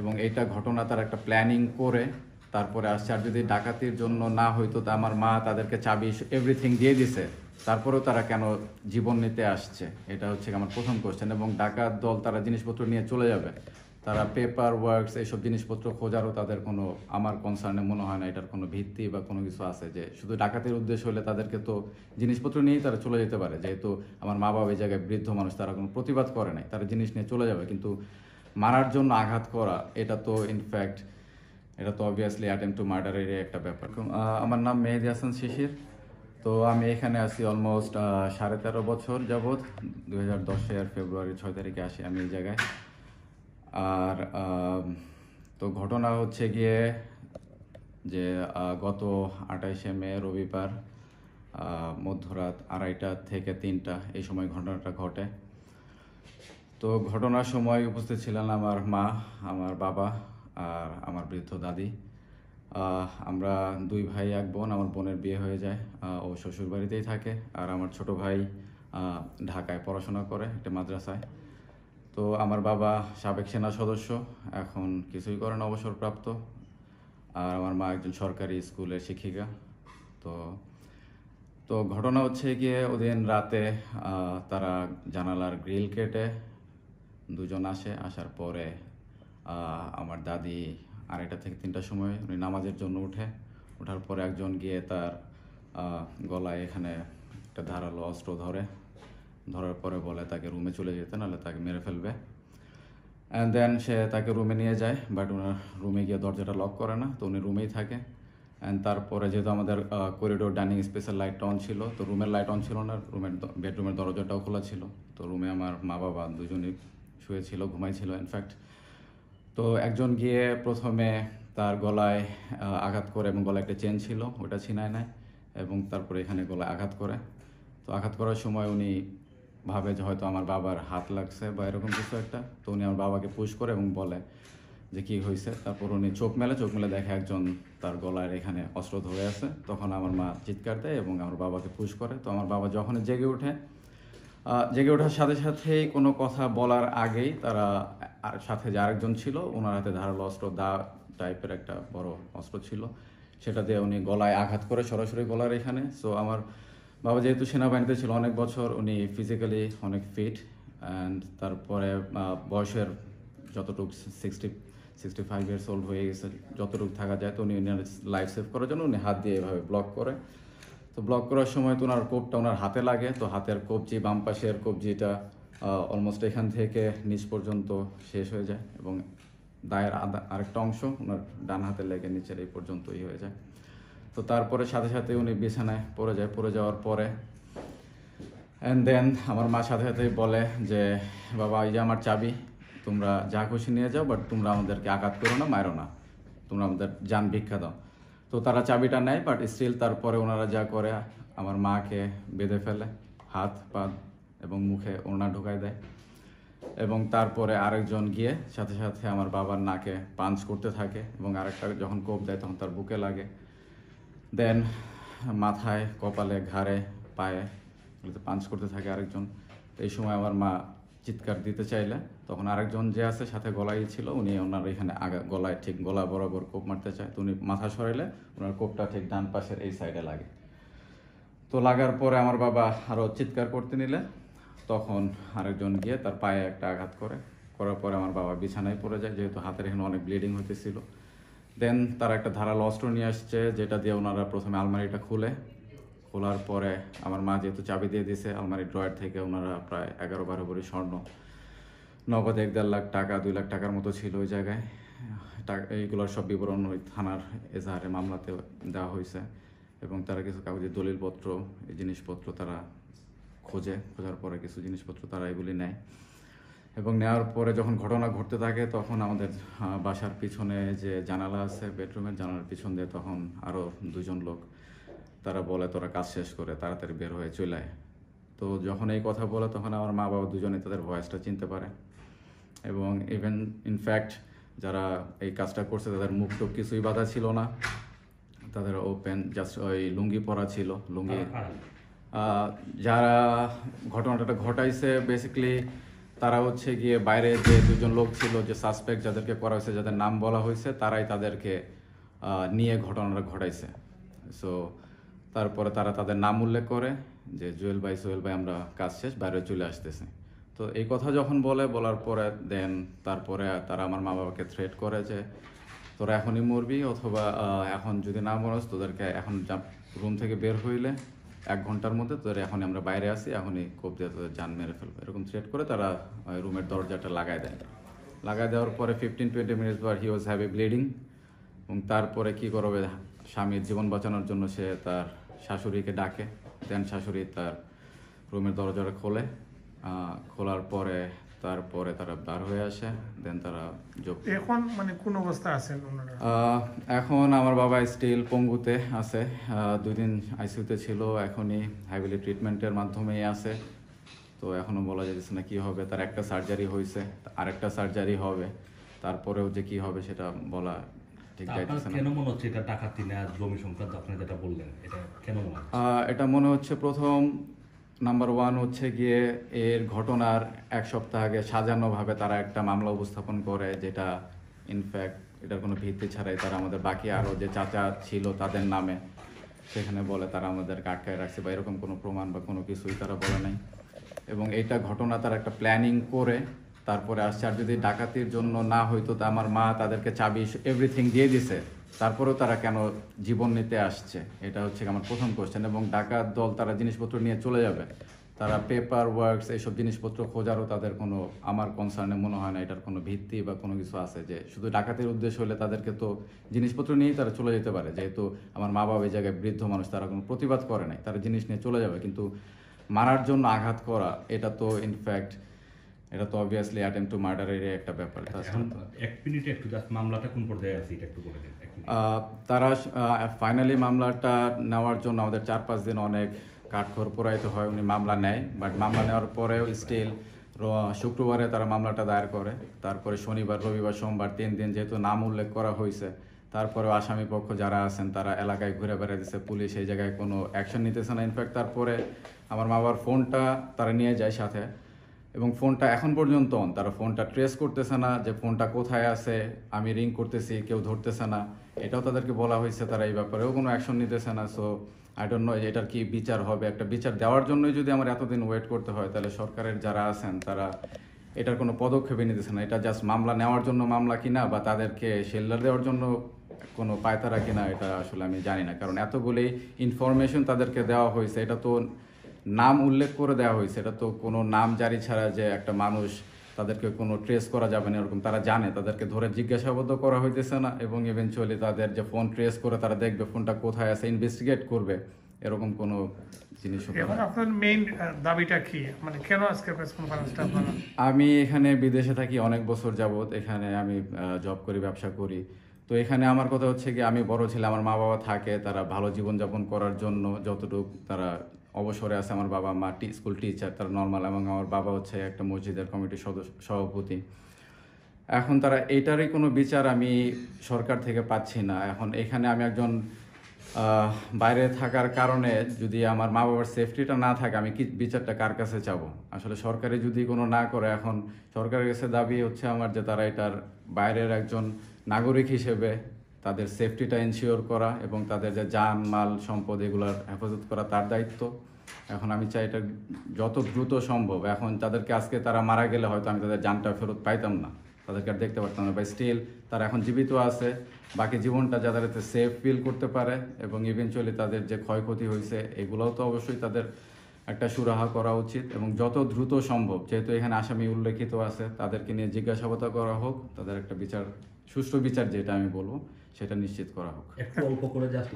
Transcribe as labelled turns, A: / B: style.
A: এবং এইটা ঘটনা তার একটা প্ল্যানিং করে, তারপরে আসছে আর যদি ডাকাতির জন্য না হইতো তা আমার মা তাদেরকে চাবি এভরিথিং দিয়ে দিছে, তারপরেও তারা কেন জীবন নিতে আসছে? এটা হচ্ছে আমার প্রথম কোশ্চেন এবং ডাকাত দল তারা জিনিসপত্র নিয়ে চলে যাবে। তারা পেপার ওয়ার্কস এইসব জিনিসপত্র খোঁজারও তাদের কোনো, আমার কনসার্নে মনে হয় না এটার কোনো ভিত্তি বা কোনো কিছু আছে যে শুধু ডাকাতির উদ্দেশ্য হলে তাদেরকে তো জিনিসপত্র নিয়েই তারা চলে যেতে পারে। যেহেতু আমার মা বাবা এই জায়গায় বৃদ্ধ মানুষ, তারা কোনো প্রতিবাদ করে নাই। তারা জিনিস নিয়ে চলে যাবে। কিন্তু মারার জন্য আঘাত করা, এটা তো ইনফ্যাক্ট এটা তো অবভিয়াসলি অ্যাটেম্প টু মার্ডারেরই একটা ব্যাপার। আমার নাম মেহেদি হাসান শিশির। তো আমি এখানে আছি অলমোস্ট সাড়ে তেরো বছর যাবৎ দু হাজার ফেব্রুয়ারি ছয় তারিখে আসি আমি এই জায়গায়। আর তো ঘটনা হচ্ছে গিয়ে যে গত আঠাইশে মে, রবিবার মধ্যরাত আড়াইটা থেকে তিনটা এই সময় ঘটনাটা ঘটে। তো ঘটনার সময় উপস্থিত ছিলেন আমার মা, আমার বাবা আর আমার বৃদ্ধ দাদি। আমরা দুই ভাই, এক বোন, আমার বোনের বিয়ে হয়ে যায়। ও শ্বশুর বাড়িতেই থাকে আর আমার ছোট ভাই ঢাকায় পড়াশোনা করে একটা মাদ্রাসায়। তো আমার বাবা সাবেক সেনা সদস্য, এখন কিছুই করেন অবসরপ্রাপ্ত। আর আমার মা একজন সরকারি স্কুলের শিক্ষিকা। তো তো ঘটনা হচ্ছে গিয়ে ওদিন রাতে তারা জানালার গ্রিল কেটে দুজন আসে, আসার পরে আমার দাদি আড়াইটা থেকে তিনটার সময় উনি নামাজের জন্য উঠে। ওঠার পরে একজন গিয়ে তার গলায় এখানে একটা ধারালো অস্ত্র ধরে। ধরার পরে বলে, তাকে রুমে চলে যেতে, নাহলে তাকে মেরে ফেলবে। অ্যান্ড দেন সে তাকে রুমে নিয়ে যায় বাট ওনার রুমে গিয়ে দরজাটা লক করে না, তো উনি রুমেই থাকে। অ্যান্ড তারপরে যেহেতু আমাদের করিডোর ডাইনিং স্পেসের লাইটটা অন ছিল, তো রুমের লাইট অন ছিল না, রুমের বেডরুমের দরজাটাও খোলা ছিল। তো রুমে আমার মা বাবা দুজনেই শুয়েছিল, ঘুমাইছিল ইনফ্যাক্ট তো একজন গিয়ে প্রথমে তার গলায় আঘাত করে এবং গলায় একটা চেন ছিল, ওটা ছিনায় নেয় এবং তারপরে এখানে গলায় আঘাত করে। তো আঘাত করার সময় উনি ভাবে যে হয়তো আমার বাবার হাত লাগছে বা এরকম কিছু একটা। তো উনি আমার বাবাকে পুশ করে এবং বলে যে কি হয়েছে তারপর উনি চোখ মেলে চোখ মেলে দেখে একজন তার গলার এখানে অস্ত্র ধরে আছে। তখন আমার মা চিৎকার দেয় এবং আমার বাবাকে পুশ করে। তো আমার বাবা যখনই জেগে ওঠে জেগে ওঠার সাথে সাথেই কোনো কথা বলার আগেই তারা সাথে যে আরেকজন ছিল, ওনার হাতে ধারালো অস্ত্র, দা টাইপের একটা বড় অস্ত্র ছিল। সেটা দিয়ে উনি গলায় আঘাত করে সরাসরি গলার এখানে। সো আমার বাবা যেহেতু সেনাবাহিনীতে ছিল অনেক বছর, উনি ফিজিক্যালি অনেক ফিট অ্যান্ড তারপরে বয়সের যতটুকু sixty sixty five years old হয়ে গেছে, যতটুকু থাকা যায়, তো উনি লাইফ সেভ করার জন্য উনি হাত দিয়ে এভাবে ব্লক করে। তো ব্লক করার সময় তো ওনার কোপটা ওনার হাতে লাগে, তো হাতের কবজি বাম পাশের কবজিটা অলমোস্ট এখান থেকে নিচ পর্যন্ত শেষ হয়ে যায় এবং দায়ের আদা আরেকটা অংশ ওনার ডান হাতে লেগে নিচের এই পর্যন্তই হয়ে যায়। তো তারপরে সাথে সাথে উনি বিছানায় পড়ে যায়, পড়ে যাওয়ার পরে অ্যান্ড দেন আমার মা সাথে সাথে বলে যে, বাবা, এই যে আমার চাবি, তোমরা যা খুশি নিয়ে যাও বাট তোমরা আমাদেরকে আঘাত করো না, মারো না। তোমরা আমাদের যান ভিক্ষা দাও। তো তারা চাবিটা নেয় বাট স্টিল তারপরে ওনারা যা করে, আমার মাকে বেঁধে ফেলে, হাত, পা এবং মুখে ওনা ঢুকাই দেয়। এবং তারপরে আরেকজন গিয়ে সাথে সাথে আমার বাবার নাকে পাঞ্চ করতে থাকে এবং আরেকটা যখন কোপ দেয় তখন তার বুকে লাগে। দেন মাথায়, কপালে, ঘাড়ে, পায়ে পাঞ্চ করতে থাকে আরেকজন। এই সময় আমার মা চিৎকার দিতে চাইলে, তখন আরেকজন যে আছে সাথে গলায় ছিল, উনি ওনার এখানে আগা, গলায় ঠিক গলা বরাবর কোপ মারতে চায়। তো উনি মাথা সরাইলে ওনার কোপটা ঠিক ডান পাশের এই সাইডে লাগে। তো লাগার পরে আমার বাবা আরও চিৎকার করতে নিলে, তখন আরেকজন গিয়ে তার পায়ে একটা আঘাত করে। করার পরে আমার বাবা বিছানায় পড়ে যায়, যেহেতু হাতের এখানে অনেক ব্লিডিং হতেছিল দেন তারা একটা ধারালো অস্ত্র নিয়ে আসছে, যেটা দিয়ে ওনারা প্রথমে আলমারিটা খুলে খোলার পরে আমার মা যেহেতু চাবি দিয়ে দিয়েছে আলমারি ড্রয়ার থেকে ওনারা প্রায় এগারো বারো ভরি স্বর্ণ, নগদ এক দেড় লাখ টাকা, দুই লাখ টাকার মতো ছিল ওই জায়গায়। টাকা এইগুলোর সব বিবরণ ওই থানার এজাহারে মামলাতে দেওয়া হয়েছে এবং তারা কিছু কাগজের দলিলপত্র, এই জিনিসপত্র তারা খোঁজে, খোঁজার পরে কিছু জিনিসপত্র তারা এগুলি নেয়। এবং নেওয়ার পরে যখন ঘটনা ঘটতে থাকে, তখন আমাদের বাসার পিছনে যে জানালা আছে, বেডরুমের জানালার পিছন দিয়ে তখন আরও দুজন লোক তারা বলে তোরা কাজ শেষ করে তাড়াতাড়ি বের হয়ে চলে আয়। তো যখন এই কথা বলে তখন আমার মা বাবা দুজনে তাদের ভয়েসটা চিনতে পারে। এবং ইভেন ইনফ্যাক্ট যারা এই কাজটা করছে তাদের মুখ টুক কিছুই বাধা ছিল না। তাদের ওপেন জাস্ট ওই লুঙ্গি পরা ছিল লুঙ্গি। যারা ঘটনাটা ঘটাইছে বেসিক্যালি তারা হচ্ছে গিয়ে বাইরে যে দুজন লোক ছিল যে সাসপেক্ট যাদেরকে করা হয়েছে যাদের নাম বলা হয়েছে তারাই তাদেরকে নিয়ে ঘটনাটা ঘটাইছে। সো তারপরে তারা তাদের নাম উল্লেখ করে যে, জুয়েল ভাই, সোহেল ভাই, আমরা কাজ শেষ, বাইরে চলে আসতেছি। তো এই কথা যখন বলে, বলার পরে দেন তারপরে তারা আমার মা বাবাকে থ্রেট করে যে, তোরা এখনই মরবি অথবা এখন যদি না মরস, তোদেরকে এখন রুম থেকে বের হইলে এক ঘণ্টার মধ্যে তোদের এখন আমরা বাইরে আসি এখনই কোপ দিয়ে তোদের জান মেরে ফেলব। এরকম থ্রেট করে তারা রুমের দরজাটা লাগাই দেয়। লাগাই দেওয়ার পরে ফিফটিন টোয়েন্টি মিনিটস পর হি ওয়াজ হ্যাভ ব্লিডিং এবং তারপরে কি করবে, স্বামীর জীবন বাঁচানোর জন্য সে তার শাশুড়িকে ডাকে। দেন শাশুড়ি তার রুমের দরজাটা খোলে। খোলার পরে তারপরে তারা বার হয়ে আসে। দেন তারা যোগ
B: এখন মানে কোন অবস্থা আছেন
A: এখন আমার বাবা স্টিল পঙ্গুতে আছে। দুই দিন আইসিউতে ছিল এখনই হ্যাভিলি ট্রিটমেন্টের মাধ্যমেই আছে। তো এখনও বলা যাচ্ছে না কি হবে। তার একটা সার্জারি হয়েছে আরেকটা সার্জারি হবে। তারপরেও যে কি হবে সেটা বলা ঠিক
C: তা আপনার
A: যাইতেছে না।
C: কেন মনে হচ্ছে এটা ডাকাতি না জমি সংক্রান্ত আপনি যেটা বললেন এটা কেন মনে হচ্ছে?
A: এটা মনে হচ্ছে প্রথম নাম্বার ওয়ান হচ্ছে গিয়ে এর ঘটনার এক সপ্তাহ আগে সাজানোভাবে তারা একটা মামলা উপস্থাপন করে যেটা ইনফ্যাক্ট এটার কোনো ভিত্তি ছাড়াই তারা আমাদের বাকি আরও যে চাচা ছিল তাদের নামে সেখানে বলে তারা আমাদের আটকায় রাখছে বা এরকম কোনো প্রমাণ বা কোনো কিছুই তারা বলে নাই। এবং এইটা ঘটনা তারা একটা প্ল্যানিং করে তারপরে আসছে আর যদি ডাকাতির জন্য না হইতো তা আমার মা তাদেরকে চাবি এভরিথিং দিয়ে দিছে। তারপরেও তারা কেন জীবন নিতে আসছে? এটা হচ্ছে আমার প্রথম কোশ্চেন এবং ডাকাত দল তারা জিনিসপত্র নিয়ে চলে যাবে। তারা পেপার ওয়ার্কস এইসব জিনিসপত্র খোঁজারও তাদের কোনো, আমার কনসার্নে মনে হয় না এটার কোনো ভিত্তি বা কোনো কিছু আছে যে শুধু ডাকাতির উদ্দেশ্য হলে তাদেরকে তো জিনিসপত্র নিয়েই তারা চলে যেতে পারে। যেহেতু আমার মা বাবা এই জায়গায় বৃদ্ধ মানুষ, তারা কোনো প্রতিবাদ করে নাই। তারা জিনিস নিয়ে চলে যাবে। কিন্তু মারার জন্য আঘাত করা, এটা তো ইনফ্যাক্ট এটা তো অবভিয়াসলি অ্যাটেম্প টু মার্ডারের একটা ব্যাপার
C: এখন এক মিনিটে একটু জাস্ট মামলাটা কোন পর্যায়ে আছে এটা একটু বলে দিন
A: তারা ফাইনালি মামলাটা নেওয়ার জন্য আমাদের চার পাঁচ দিন অনেক কাঠখড় পোড়াইতে হয় উনি মামলা নেয়। বাট মামলা নেওয়ার পরেও স্টিল শুক্রবারে তারা মামলাটা দায়ের করে। তারপরে শনিবার রবিবার সোমবার তিন দিন যেহেতু নাম উল্লেখ করা হয়েছে তারপরেও আসামি পক্ষ যারা আছেন তারা এলাকায় ঘুরে বেড়াতেছে পুলিশ এই জায়গায় কোনো অ্যাকশন নিতেছে না। ইনফ্যাক্ট তারপরে আমার বাবার ফোনটা তারা নিয়ে যায় সাথে। এবং ফোনটা এখন পর্যন্ত on, তারা ফোনটা ট্রেস করতেছে না যে ফোনটা কোথায় আছে আমি রিং করতেছি কেউ ধরতেছে না। এটাও তাদেরকে বলা হয়েছে তারা এই ব্যাপারেও কোনো অ্যাকশন নিতেছে না। সো আই ডোন্ট নো এটার কি বিচার হবে। একটা বিচার দেওয়ার জন্যই যদি আমার এতদিন ওয়েট করতে হয় তাহলে সরকারের যারা আছেন তারা এটার কোনো পদক্ষেপই নিতেছে না। এটা জাস্ট মামলা নেওয়ার জন্য মামলা কিনা বা তাদেরকে শেল্ডার দেওয়ার জন্য কোনো পায়তারা কিনা এটা আসলে আমি জানি না। কারণ এতগুলি ইনফরমেশন তাদেরকে দেওয়া হয়েছে এটা তো নাম উল্লেখ করে দেওয়া হয়েছে। এটা তো কোনো নাম জারি ছাড়া যে একটা মানুষ তাদেরকে কোনো ট্রেস করা যাবে না এরকম তারা জানে তাদেরকে ধরে জিজ্ঞাসাবাদও করা হইতেছে না এবং ইভেনচুয়ালি তাদের যে ফোন ট্রেস করে তারা দেখবে ফোনটা কোথায় আছে ইনভেস্টিগেট করবে। এরকম কোনো জিনিস
B: আপনার মেইন দাবিটা কি? মানে কেন আজকে প্রেস কনফারেন্সটা
A: আমি এখানে বিদেশে থাকি অনেক বছর যাবত এখানে আমি জব করি ব্যবসা করি। তো এখানে আমার কথা হচ্ছে কি আমি বড় ছেলে আমার মা বাবা থাকে তারা ভালো জীবনযাপন করার জন্য যতটুকু তারা অবসরে আছে আমার বাবা মা স্কুল টিচার তারা নর্মাল এবং আমার বাবা হচ্ছে একটা মসজিদের কমিটির সদস্য, সভাপতি। এখন তারা এটারই কোনো বিচার আমি সরকার থেকে পাচ্ছি না। এখন এখানে আমি একজন বাইরে থাকার কারণে যদি আমার মা বাবার সেফটিটা না থাকে, আমি কি বিচারটা কার কাছে চাবো? আসলে সরকারি যদি কোনো না করে, এখন সরকারের কাছে দাবি হচ্ছে আমার যে তারা এটার বাইরের একজন নাগরিক হিসেবে তাদের সেফটিটা এনশিওর করা এবং তাদের যে যান মাল সম্পদ এগুলোর হেফাজত করা তার দায়িত্ব। এখন আমি চাই এটা যত দ্রুত সম্ভব। এখন তাদেরকে আজকে তারা মারা গেলে হয়তো আমি তাদের যানটা ফেরত পাইতাম না। তাদেরকে আর দেখতে পারতাম না। বা স্টিল তারা এখন জীবিত আছে। বাকি জীবনটা যাদের সেফ ফিল করতে পারে এবং ইভেনচুয়ালি তাদের যে ক্ষয়ক্ষতি হয়েছে, এগুলোও তো অবশ্যই তাদের একটা সুরাহা করা উচিত এবং যত দ্রুত সম্ভব, যেহেতু এখানে আসামি উল্লেখিত আছে, তাদেরকে নিয়ে জিজ্ঞাসাবাদ করা হোক। তাদের একটা বিচার, সুষ্ঠু বিচার যেটা আমি বলব। সেটা নিশ্চিত করা হোক।
C: একটু অল্প করে জাস্ট